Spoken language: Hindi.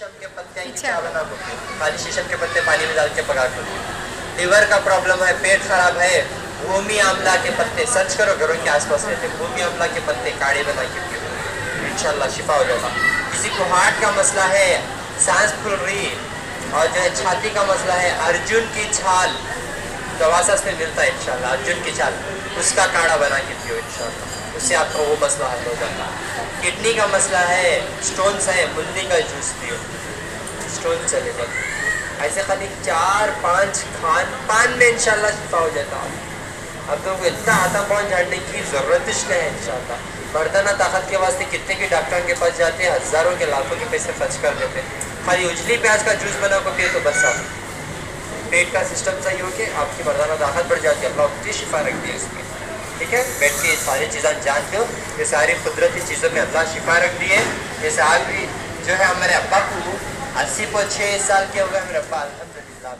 अच्छा। बना को खाली शीशम के पत्ते पानी में डाल के पका के। लीवर का प्रॉब्लम है पेट खराब है भूमि आमला के पत्ते सर्च करो घरों के आसपास रहते भूमि आमला के पत्ते काढ़े बना के पियो इंशाल्लाह शिफा हो जाएगा। किसी को हार्ट का मसला है सांस फूल रही और जो है छाती का मसला है अर्जुन की छाल। दवासास में मिलता है इंशाल्लाह अर्जुन की छाल। उसका काढ़ा बना के पियो इंशाल्लाह। उससे आपका वो मसला हल हो जाता है। किडनी का मसला है स्टोन्स है मुंदी का जूस पियो। स्टोन चलेगा ऐसे खाली चार, पाँच खान, पान में इंशाल्लाह शिफा हो जाता है। अब तो इतना आता पाँव झाड़ने की ज़रूरत ही नहीं है इंशाल्लाह। बर्दाना ताकत के वास्ते कितने के डॉक्टर के पास जाते हैं, हज़ारों के लाखों के पैसे खर्च कर देते हैं। खाली उजली प्याज का जूस बना को पिए तो बस आप। पेट का सिस्टम सही हो के आपकी मर्दाना ताकत बढ़ जाती है। अल्लाह उतनी शिफा रख दी इसमें ठीक है? बैठ के ये सारी चीज़ें जानते हो ये सारी कुदरती चीज़ों में अल्लाह शिफा रख दी है। ये आज भी जो है हमारे अब्बा को अस्सी पर छः साल के हो गए मेरे अब्बा अलहमदिल्ला